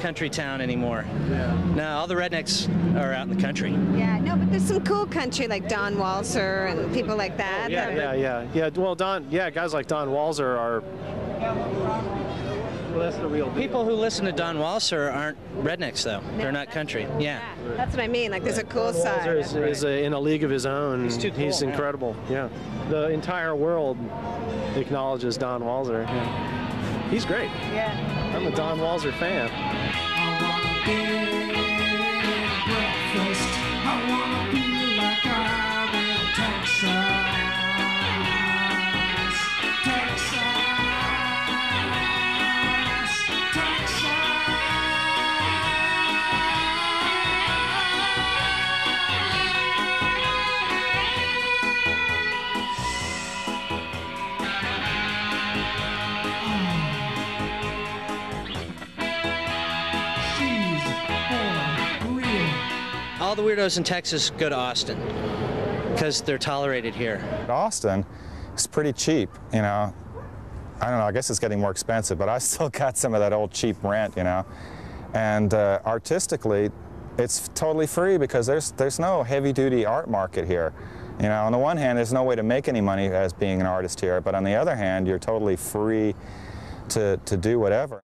country town anymore. Yeah. No, all the rednecks are out in the country. Yeah, no, but there's some cool country like Don Walser and people like that. Oh, Yeah, yeah, yeah, yeah. Well, Don, yeah, guys like Don Walser are. Well, that's the real deal. People who listen to Don Walser aren't rednecks, though. They're not country. Yeah. That's what I mean. Like, there's a cool side. Walser is, is a, in a league of his own. He's too cool, yeah. incredible. Yeah. The entire world acknowledges Don Walser. Yeah. He's great. Yeah. I'm a Don Walser fan. All the weirdos in Texas go to Austin because they're tolerated here. Austin is pretty cheap, you know. I don't know, I guess it's getting more expensive, but I still got some of that old cheap rent, you know. And uh, artistically, it's totally free because there's, there's no heavy duty art market here. You know, on the one hand, there's no way to make any money as being an artist here, but on the other hand, you're totally free to, to do whatever.